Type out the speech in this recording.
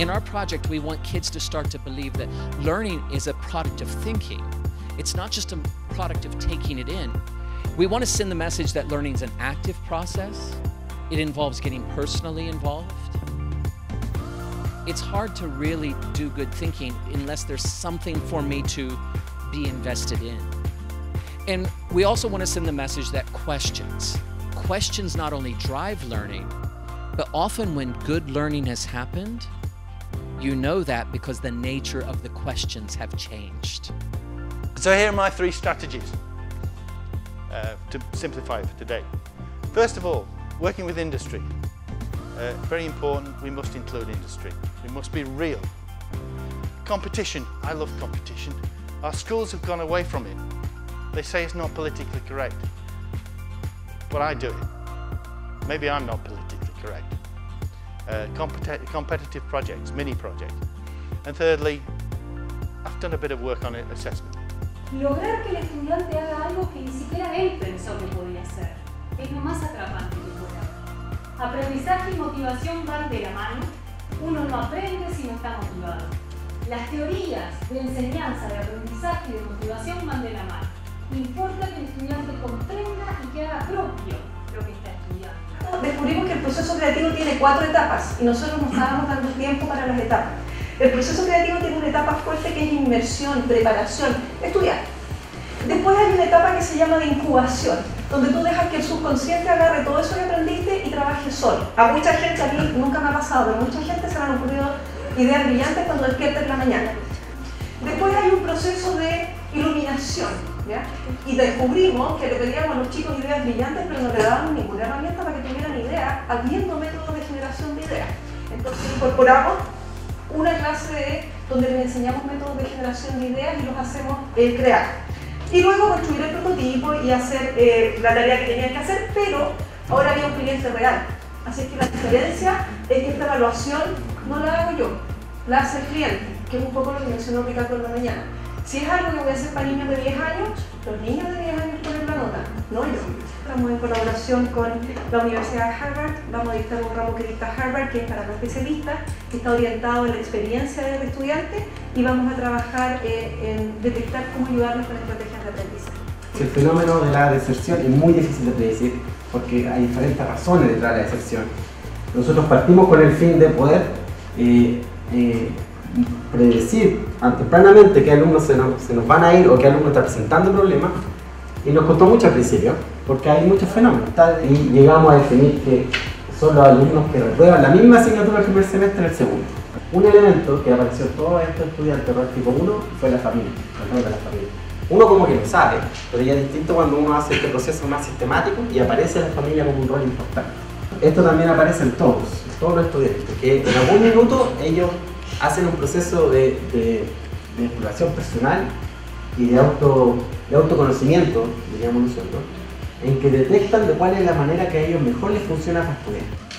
In our project, we want kids to start to believe that learning is a product of thinking. It's not just a product of taking it in. We want to send the message that learning is an active process. It involves getting personally involved. It's hard to really do good thinking unless there's something for me to be invested in. And we also want to send the message that questions, questions not only drive learning, but often when good learning has happened, you know that because the nature of the questions have changed. So here are my three strategies uh, to simplify for today. First of all, working with industry. Uh, very important, we must include industry. We must be real. Competition, I love competition. Our schools have gone away from it. They say it's not politically correct, but I do it. Maybe I'm not politically correct uh, competitive projects, mini projects. And thirdly, I've done a bit of work on it, assessment. Lograr que el estudiante haga algo que ni siquiera él pensó que podía hacer es lo más atrapante que puede haber. Aprendizaje y motivación van de la mano. Uno no aprende si no está motivado. Las teorías de enseñanza, de aprendizaje y de motivación van de la mano. Importa proceso creativo tiene cuatro etapas y nosotros nos estábamos dando tiempo para las etapas. El proceso creativo tiene una etapa fuerte que es inmersión, preparación, estudiar. Después hay una etapa que se llama de incubación, donde tú dejas que el subconsciente agarre todo eso que aprendiste y trabaje solo. A mucha gente, a mí nunca me ha pasado, pero a mucha gente se le han ocurrido ideas brillantes cuando despierta en la mañana. Después hay un proceso de iluminación, y descubrimos que le pedíamos a los chicos ideas brillantes, pero no le dábamos ninguna herramienta para que tuvieran ideas, habiendo métodos de generación de ideas. Entonces incorporamos una clase donde les enseñamos métodos de generación de ideas y los hacemos eh, crear. Y luego construir el prototipo y hacer eh, la tarea que tenían que hacer, pero ahora había un cliente real. Así que la diferencia es que esta evaluación no la hago yo, la hace el cliente, que es un poco lo que mencionó Ricardo en la mañana. Si es algo que voy a hacer para niños de 10 años, los niños de 10 años ponen la nota, no yo. Estamos en colaboración con la Universidad de Harvard, vamos a dictar un ramo que dicta Harvard, que es para los especialistas, que está orientado en la experiencia del estudiante y vamos a trabajar eh, en detectar cómo ayudarlos con estrategias de aprendizaje. El fenómeno de la deserción es muy difícil de predecir porque hay diferentes razones detrás de la deserción. Nosotros partimos con el fin de poder eh, eh, predecir tempranamente qué alumnos se nos, se nos, van a ir o qué alumno está presentando problemas y nos costó mucho al principio porque hay muchos fenómenos y llegamos a definir que son los alumnos que reprueban la misma asignatura el primer semestre el segundo. Un elemento que apareció en todos estos estudiantes tipo 1 fue la familia, el de la familia. Uno como que lo sabe, pero ya es distinto cuando uno hace este proceso más sistemático y aparece la familia como un rol importante. Esto también aparece en todos, en todos los estudiantes, que en algún minuto ellos hacen un proceso de, de, exploración personal y de, auto, de autoconocimiento, diríamos nosotros, en que detectan de cuál es la manera que a ellos mejor les funciona para estudiar.